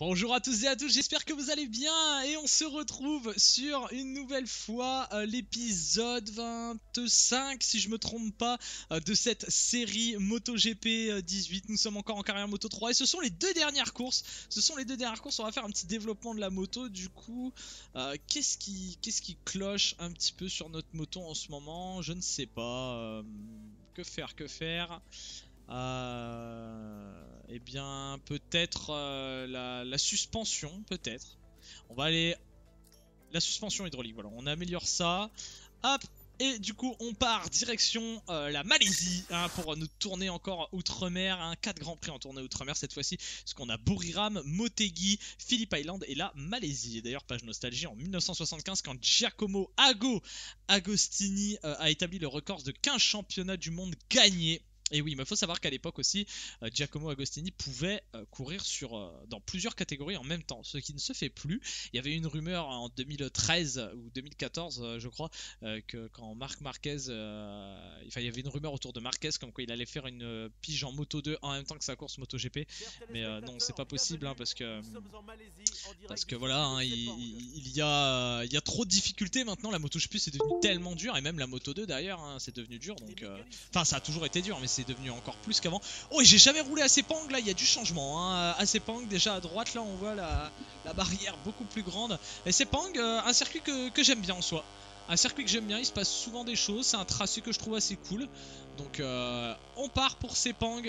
Bonjour à tous et à tous, j'espère que vous allez bien et on se retrouve sur une nouvelle fois euh, l'épisode 25 si je me trompe pas euh, de cette série MotoGP 18. Nous sommes encore en carrière Moto 3 et ce sont les deux dernières courses. Ce sont les deux dernières courses, on va faire un petit développement de la moto du coup. euh, qu'est-ce qui qu'est-ce qui cloche un petit peu sur notre moto en ce moment? Je ne sais pas. euh, que faire, que faire? euh, eh bien, peut-être euh, la, suspension, peut-être. On va aller... La suspension hydraulique, voilà, on améliore ça. Hop et du coup, on part direction euh, la Malaisie hein, pour nous tourner encore outre-mer. Hein, 4 grands prix en tournée outre-mer cette fois-ci. Parce qu'on a Buriram, Motegi, Phillip Island et la Malaisie. Et D'ailleurs, page nostalgie en 1975 quand Giacomo Ago Agostini euh, a établi le record de 15 championnats du monde gagnés. Et oui, mais il faut savoir qu'à l'époque aussi, euh, Giacomo Agostini pouvait euh, courir sur, euh, dans plusieurs catégories en même temps, ce qui ne se fait plus. Il y avait une rumeur en 2013 ou 2014, euh, je crois, que quand Marc Marquez, enfin, il y avait une rumeur autour de Marquez comme quoi il allait faire une pige en Moto 2 en même temps que sa course MotoGP. Mais euh, non, c'est pas possible hein, parce que parce que voilà, hein, il, y a il y a trop de difficultés maintenant. La MotoGP c'est devenu tellement dur et même la Moto 2 d'ailleurs, hein, c'est devenu dur. Donc, enfin, ça a toujours été dur, mais c'est devenu encore plus qu'avant. Oh, et j'ai jamais roulé à Sepang. Là, il y a du changement. Hein. À Sepang, déjà à droite, là, on voit la, la barrière beaucoup plus grande. Et Sepang, euh, un circuit que, que j'aime bien en soi. Un circuit que j'aime bien, il se passe souvent des choses. C'est un tracé que je trouve assez cool. Donc, euh, on part pour Sepang.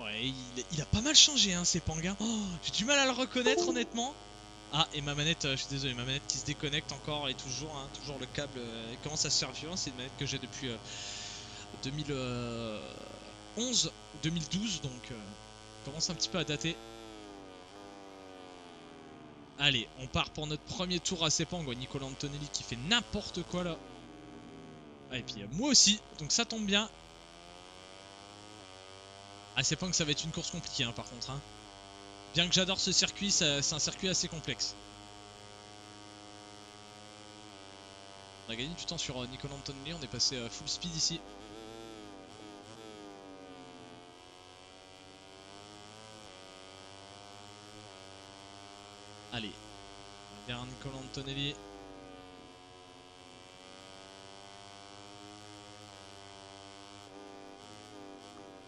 Ouais, il, il a pas mal changé, hein, Sepang. hein. Oh, j'ai du mal à le reconnaître, honnêtement. Ah, et ma manette, euh, je suis désolé, ma manette qui se déconnecte encore et toujours, hein, toujours le câble euh, commence à se faire violent. C'est une manette que j'ai depuis euh, 2011 ou 2012, donc euh, commence un petit peu à dater. Allez, on part pour notre premier tour à Sepang. Nicolas Antonelli qui fait n'importe quoi là. Ah, et puis euh, moi aussi, donc ça tombe bien. À Sepang, ça va être une course compliquée hein, par contre. hein. Bien que j'adore ce circuit, c'est un circuit assez complexe. On a gagné du temps sur euh, Nicolas Antonelli, on est passé euh, full speed ici. Allez, vers Nicolas Antonelli.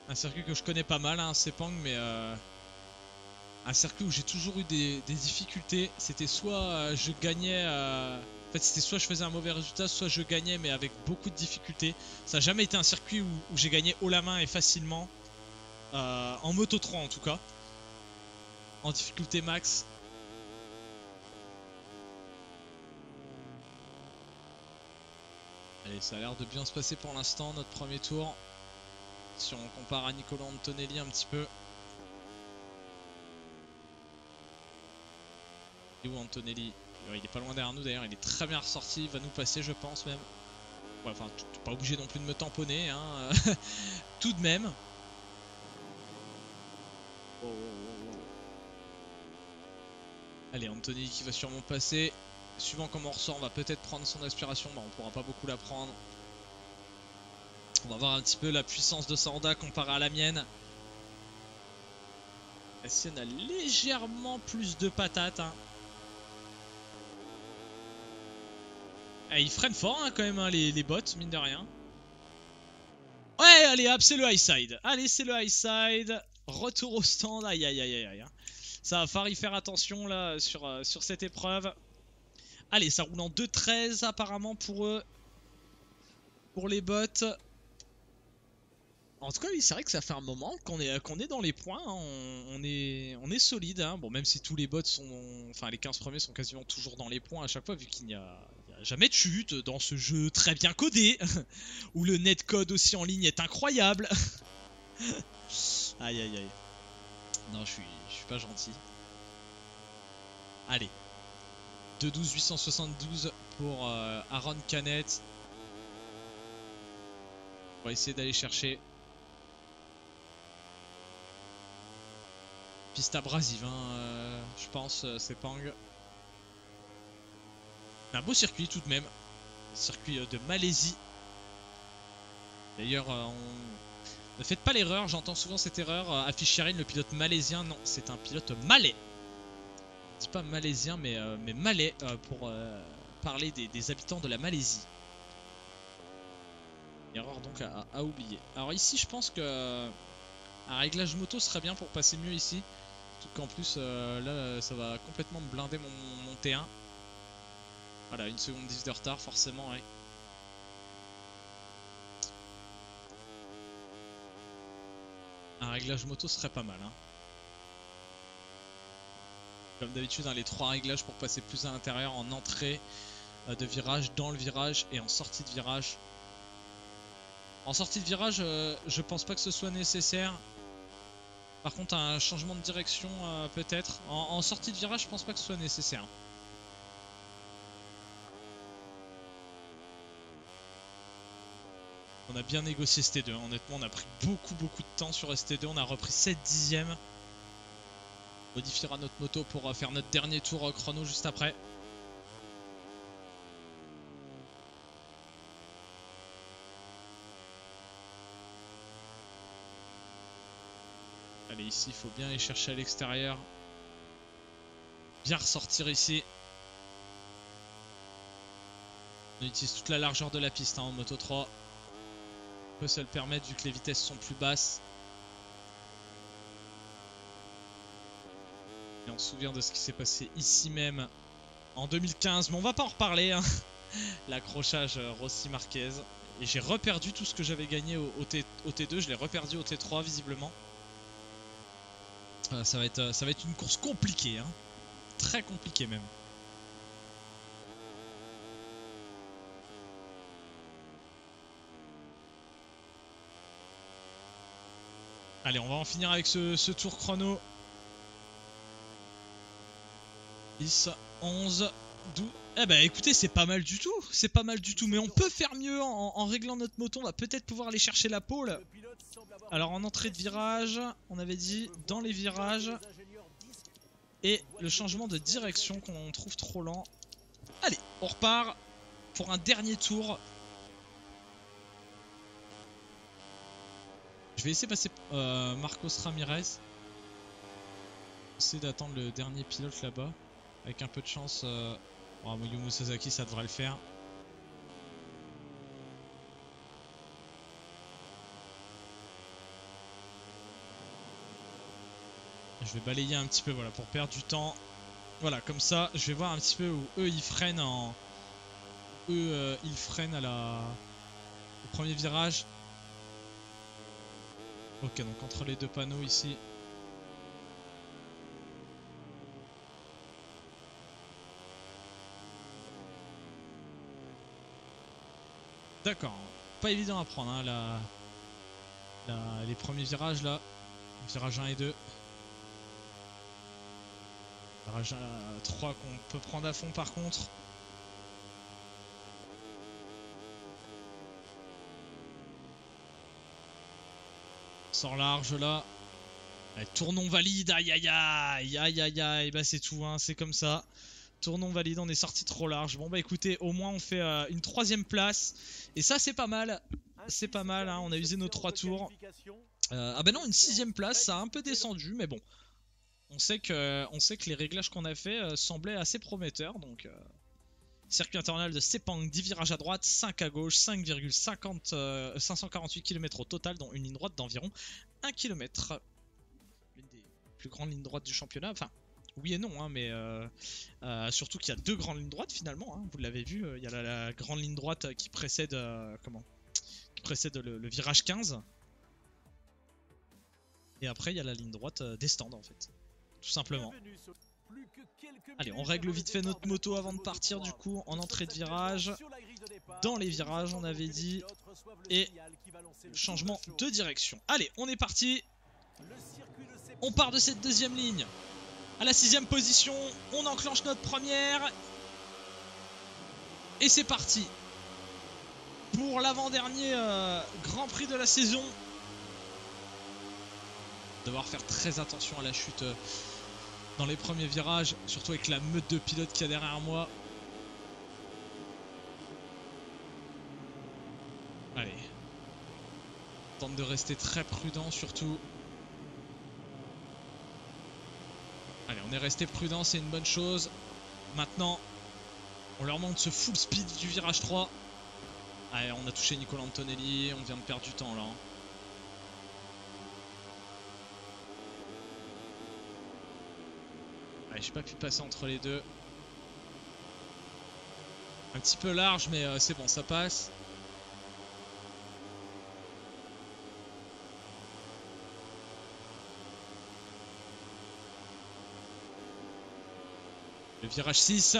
Un circuit que je connais pas mal, hein, Sepang, mais euh, un circuit où j'ai toujours eu des, difficultés. C'était soit euh, je gagnais, euh, en fait c'était soit je faisais un mauvais résultat, soit je gagnais mais avec beaucoup de difficultés. Ça n'a jamais été un circuit où, j'ai gagné haut la main et facilement. En moto 3 en tout cas. En difficulté max. Allez, ça a l'air de bien se passer pour l'instant, notre premier tour. Si on compare à Nicolas Antonelli un petit peu. Et où Antonelli Il est pas loin derrière nous d'ailleurs, il est très bien ressorti, il va nous passer je pense même. Ouais, enfin, pas obligé non plus de me tamponner, hein. Tout de même. Allez, Anthony qui va sûrement passer. Suivant comment on ressort, on va peut-être prendre son aspiration. Bah, on pourra pas beaucoup la prendre. On va voir un petit peu la puissance de sa Honda comparée à la mienne. La sienne a légèrement plus de patates. hein. Eh, il freine fort hein, quand même hein, les, bots, mine de rien. Ouais, allez hop, c'est le high side. Allez, c'est le high side. Retour au stand. Aïe, aïe, aïe, aïe, aïe. Ça va falloir y faire attention là sur, euh, sur cette épreuve. Allez, ça roule en 2.13 apparemment pour eux. Pour les bots. En tout cas, oui, c'est vrai que ça fait un moment qu'on est, qu'on est dans les points. hein. On, est, on est solide. hein. Bon, même si tous les bots sont. Enfin, les 15 premiers sont quasiment toujours dans les points à chaque fois, vu qu'il n'y a, a jamais de chute dans ce jeu très bien codé. où le netcode aussi en ligne est incroyable. aïe, aïe, aïe. Non, je suis, je suis pas gentil. Allez. 2.12 872 pour euh, Aaron Canet. On va essayer d'aller chercher. Piste abrasive, hein, euh, je pense, euh, Sepang. Un beau circuit tout de même. Circuit de Malaisie. D'ailleurs, on- Ne faites pas l'erreur, j'entends souvent cette erreur. Affiche le pilote malaisien. Non, c'est un pilote malais. Pas malaisien, mais, euh, malais pour parler des, habitants de la Malaisie. Erreur donc à, oublier. Alors ici, je pense que un réglage moto serait bien pour passer mieux ici. Tout qu'en plus, là, ça va complètement me blinder mon, mon T1. Voilà, une seconde 10 de retard, forcément. Un réglage moto serait pas mal. Hein. Comme d'habitude, hein, les trois réglages pour passer plus à l'intérieur en entrée euh, de virage, dans le virage et en sortie de virage. En sortie de virage, euh, je pense pas que ce soit nécessaire. Par contre, un changement de direction euh, peut-être. En, en, sortie de virage, je pense pas que ce soit nécessaire. On a bien négocié ST2. Honnêtement, on a pris beaucoup, beaucoup de temps sur ST2. On a repris 7 dixièmes. On modifiera notre moto pour euh, faire notre dernier tour chrono juste après. Allez, ici, il faut bien aller chercher à l'extérieur. Bien ressortir ici. On utilise toute la largeur de la piste hein, en moto 3 peut se le permettre vu que les vitesses sont plus basses. On se souvient de ce qui s'est passé ici même en 2015, mais on va pas en reparler. Hein. L'accrochage euh, Rossi Marquez. Et j'ai reperdu tout ce que j'avais gagné au, T, 2 je l'ai reperdu au T3 visiblement. Euh, ça, va être, euh, ça va être une course compliquée, hein. très compliquée même. Allez, on va en finir avec ce, tour chrono. 10, 11, 12. Eh ben écoutez, c'est pas mal du tout. C'est pas mal du tout. Mais on peut faire mieux en, réglant notre moto. On va peut-être pouvoir aller chercher la pole. Alors en entrée de virage, on avait dit dans les virages. Et le changement de direction qu'on trouve trop lent. Allez, on repart pour un dernier tour. Je vais laisser passer euh, Marcos Ramirez. Essayer d'attendre le dernier pilote là-bas. Avec un peu de chance. Euh... Oh, Sasaki, ça devrait le faire. Je vais balayer un petit peu voilà, pour perdre du temps. Voilà, comme ça, je vais voir un petit peu où eux ils freinent en. Eux euh, ils freinent à la. Au premier virage. Ok, donc entre les deux panneaux ici. D'accord, pas évident à prendre hein, les premiers virages là. Virage 1 et 2. Virage 3 qu'on peut prendre à fond par contre. Sort large là. tournons valide, aïe aïe aïe, aïe aïe aïe, bah c'est tout, hein, c'est comme ça. Tournons valide, on est sorti trop large. Bon bah écoutez, au moins on fait euh, une troisième place. Et ça c'est pas mal, c'est pas mal, hein, on a usé nos trois tours. Euh, ah bah non, une sixième place, ça a un peu descendu, mais bon. On sait que, on sait que les réglages qu'on a fait euh, semblaient assez prometteurs, donc... Circuit international de Sepang, 10 virages à droite, 5 à gauche, 5,548 548 km au total, dont une ligne droite d'environ 1 km. L'une des plus grandes lignes droites du championnat. Enfin, oui et non, hein, mais euh, euh, surtout qu'il y a deux grandes lignes droites finalement. Hein. vous l'avez vu, euh, il y a la, grande ligne droite qui précède, comment? Précède le, virage 15. Et après, il y a la ligne droite des stands en fait. Tout simplement. Allez, on règle vite fait notre moto avant de partir du coup en entrée de virage. Dans les virages, on avait dit. Et changement de direction. Allez, on est parti. On part de cette deuxième ligne. À la sixième position, on enclenche notre première. Et c'est parti. Pour l'avant-dernier euh, Grand Prix de la saison. Devoir faire très attention à la chute. Euh, dans les premiers virages, surtout avec la meute de pilotes qu'il y a derrière moi. Allez. Tente de rester très prudent surtout. On est resté prudent, c'est une bonne chose. Maintenant, on leur montre ce full speed du virage 3. Allez, on a touché Nicolas Antonelli, on vient de perdre du temps là. Hein. Allez, j'ai pas pu passer entre les deux. Un petit peu large, mais euh, c'est bon, ça passe. Le virage 6.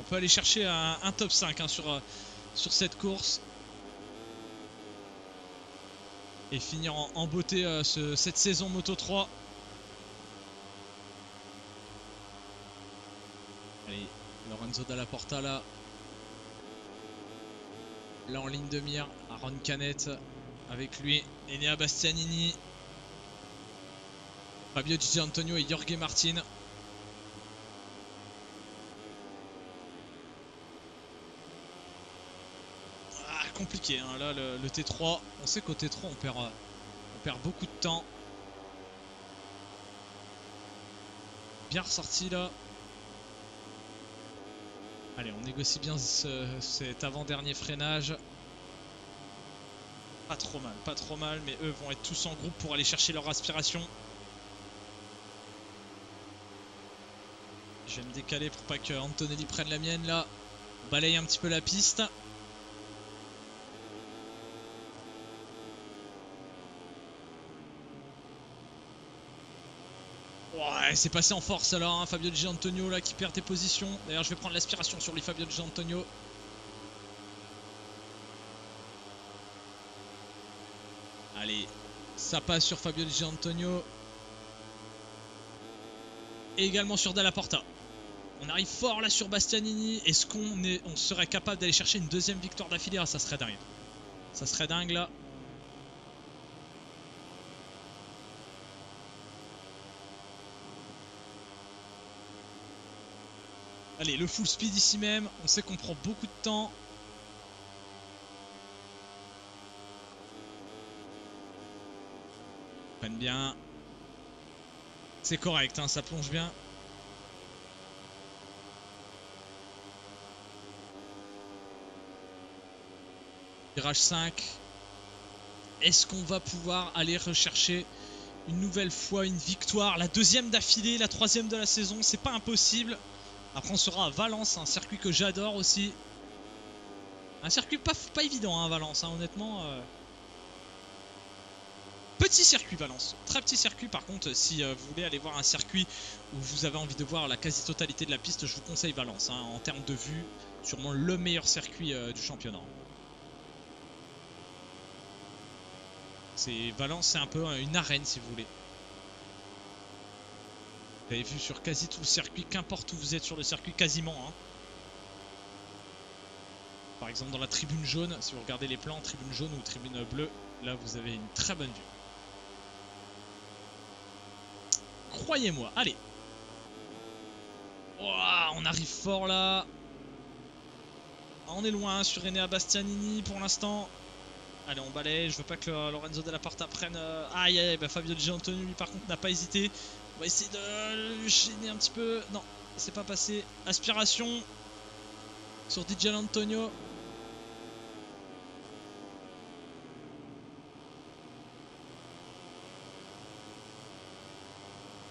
On peut aller chercher un, top 5 hein, sur, euh, sur cette course. Et finir en, beauté euh, cette saison Moto 3. Allez, Lorenzo Dalla Porta là. Là en ligne de mire, Aaron Canet avec lui. Enea Bastianini. Fabio Di Antonio et Jorge Martin. Compliqué. Hein. Là, le, T3, on sait qu'au T3, on perd, euh, on perd beaucoup de temps. Bien ressorti là. Allez, on négocie bien cet avant-dernier freinage. Pas trop mal, pas trop mal, mais eux vont être tous en groupe pour aller chercher leur aspiration. Je vais me décaler pour pas que Antonelli prenne la mienne là. On balaye un petit peu la piste. C'est passé en force alors, hein, Fabio Di Antonio là qui perd tes positions. D'ailleurs, je vais prendre l'aspiration sur lui, Fabio Di Antonio. Allez, ça passe sur Fabio Di Antonio. Et également sur Dalla Porta. On arrive fort là sur Bastianini. Est-ce qu'on est, on serait capable d'aller chercher une deuxième victoire d'affilée? Ah, Ça serait dingue. Ça serait dingue là. Allez, le full speed ici même. On sait qu'on prend beaucoup de temps. Prennent bien. C'est correct, hein, ça plonge bien. Virage 5. Est-ce qu'on va pouvoir aller rechercher une nouvelle fois une victoire? La deuxième d'affilée, la troisième de la saison, c'est pas impossible. Après on sera à Valence, un circuit que j'adore aussi. Un circuit pas, évident hein, Valence, hein, honnêtement. Euh. Petit circuit Valence, très petit circuit par contre si euh, vous voulez aller voir un circuit où vous avez envie de voir la quasi-totalité de la piste, je vous conseille Valence. Hein, en termes de vue, sûrement le meilleur circuit euh, du championnat. C'est Valence, c'est un peu une arène si vous voulez. Vous avez vu sur quasi tout le circuit, qu'importe où vous êtes sur le circuit, quasiment. Hein. Par exemple dans la tribune jaune, si vous regardez les plans, tribune jaune ou tribune bleue, là vous avez une très bonne vue. Croyez-moi, allez. on arrive fort là. On est loin sur Enea Bastianini pour l'instant. Allez, on balaye. Je veux pas que Lorenzo Della Porta prenne. Euh, aïe, aïe, bah, Fabio Di Antonio, lui, par contre, n'a pas hésité. On va essayer de gêner un petit peu. Non, c'est pas passé. Aspiration sur DJ Antonio.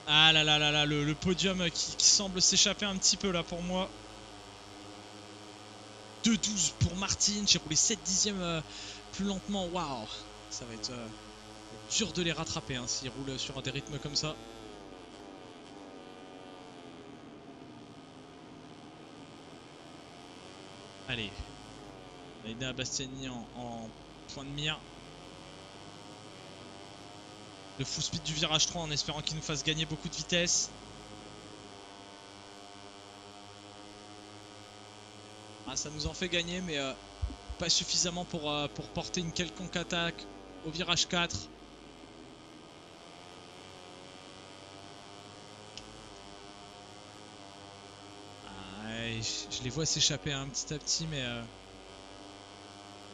Ah là là là là, le, podium qui, semble s'échapper un petit peu là pour moi. 2-12 pour Martin, j'ai roulé 7 dixièmes euh, plus lentement, waouh Ça va être euh, dur de les rattraper hein, s'ils roulent sur des rythmes comme ça. Allez. Aida Bastiani en, en, point de mire. Le full speed du virage 3 en espérant qu'il nous fasse gagner beaucoup de vitesse. Ah, ça nous en fait gagner, mais euh, pas suffisamment pour, euh, pour porter une quelconque attaque au virage 4. je les vois s'échapper un petit à petit, mais euh,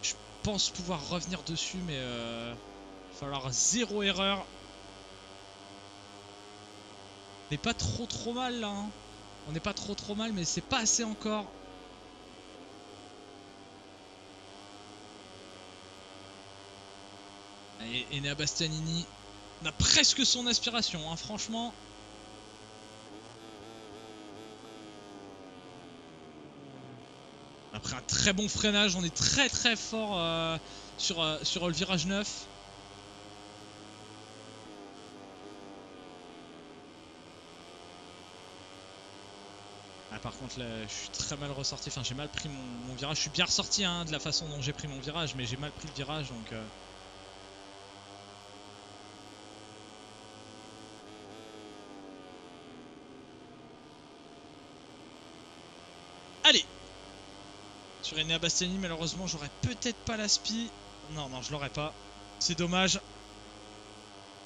je pense pouvoir revenir dessus, mais euh, il va falloir zéro erreur. On n'est pas trop trop mal là. Hein. On n'est pas trop trop mal, mais c'est pas assez encore. Et Enea Bastianini on a presque son aspiration, hein, franchement. Après un très bon freinage, on est très très fort euh, sur, euh, sur le virage 9. Ah, par contre là je suis très mal ressorti, enfin j'ai mal pris mon, virage, je suis bien ressorti hein, de la façon dont j'ai pris mon virage mais j'ai mal pris le virage donc... Euh, Allez Sur Enea Bastiani, malheureusement, j'aurais peut-être pas la spi. Non, non, je l'aurais pas. C'est dommage.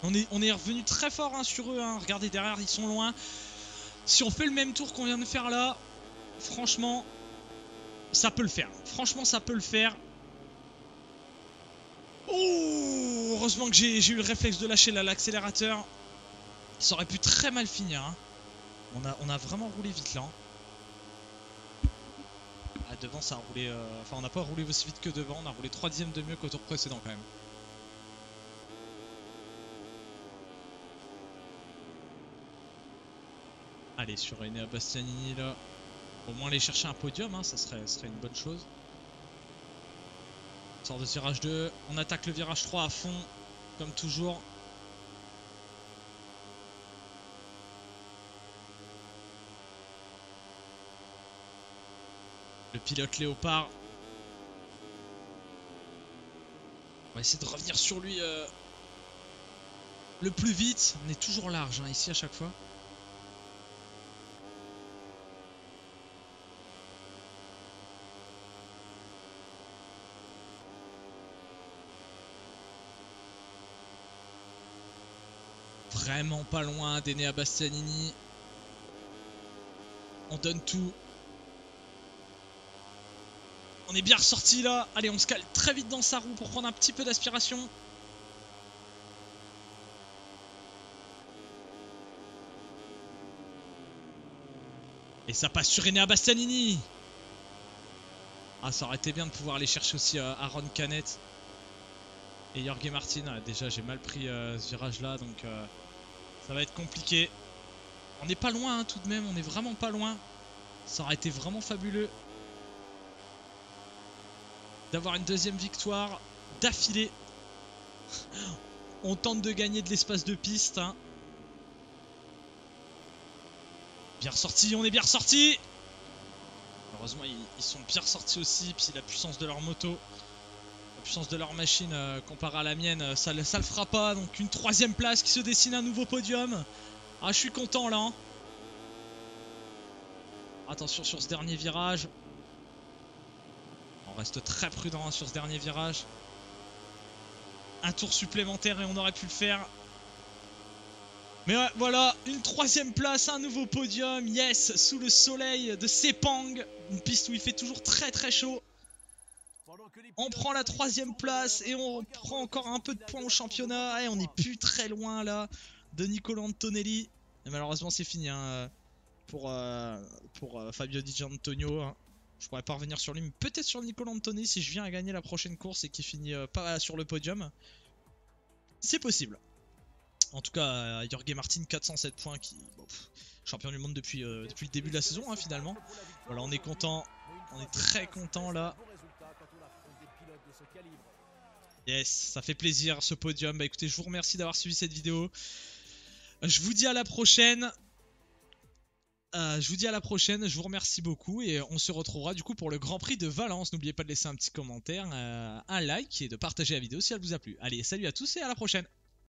On est, revenu très fort hein, sur eux. Hein. Regardez derrière, ils sont loin. Si on fait le même tour qu'on vient de faire là, franchement, ça peut le faire. Franchement, ça peut le faire. Oh Heureusement que j'ai eu le réflexe de lâcher l'accélérateur. Ça aurait pu très mal finir. Hein. On, a, vraiment roulé vite là. Devant, ça a roulé. Euh, enfin, on n'a pas roulé aussi vite que devant. On a roulé 3 dixièmes de mieux qu'au tour précédent quand même. Allez, sur Enea Bastianini là. Au moins aller chercher un podium, hein, ça serait, serait une bonne chose. sort de virage 2. On attaque le virage 3 à fond, comme toujours. Le pilote Léopard. On va essayer de revenir sur lui euh, le plus vite. On est toujours large hein, ici à chaque fois. Vraiment pas loin d'Enea Bastianini. On donne tout. Est bien ressorti là. Allez, on se cale très vite dans sa roue pour prendre un petit peu d'aspiration. Et ça passe sur Enea Bastianini. Ah, ça aurait été bien de pouvoir aller chercher aussi euh, Aaron Canet et Jorge Martin. Ah, déjà, j'ai mal pris euh, ce virage là, donc euh, ça va être compliqué. On n'est pas loin hein, tout de même, on est vraiment pas loin. Ça aurait été vraiment fabuleux d'avoir une deuxième victoire d'affilée. On tente de gagner de l'espace de piste. Hein. Bien ressorti, on est bien ressorti Heureusement, ils, sont bien ressortis aussi. Puis la puissance de leur moto, la puissance de leur machine euh, comparée à la mienne, euh, ça, ça le fera pas. Donc une troisième place qui se dessine, un nouveau podium. Ah, je suis content là. Hein. Attention sur ce dernier virage reste très prudent sur ce dernier virage. Un tour supplémentaire et on aurait pu le faire. Mais voilà, une troisième place, un nouveau podium, yes, sous le soleil de Sepang, une piste où il fait toujours très très chaud. On prend la troisième place et on prend encore un peu de points au championnat. Et on n'est plus très loin là de Nicolo Antonelli. Et malheureusement c'est fini hein, pour, euh, pour euh, Fabio Di Gianantonio. Hein. Je pourrais pas revenir sur lui, mais peut-être sur Nicolas Anthony si je viens à gagner la prochaine course et qu'il finit euh, pas sur le podium. C'est possible. En tout cas, euh, Jorge Martin, 407 points, qui champion du monde depuis, euh, depuis le début de la saison hein, finalement. Voilà, on est content, on est très content là. Yes, ça fait plaisir ce podium. Bah écoutez, je vous remercie d'avoir suivi cette vidéo. Je vous dis à la prochaine. Euh, je vous dis à la prochaine, je vous remercie beaucoup et on se retrouvera du coup pour le Grand Prix de Valence. N'oubliez pas de laisser un petit commentaire, euh, un like et de partager la vidéo si elle vous a plu. Allez, salut à tous et à la prochaine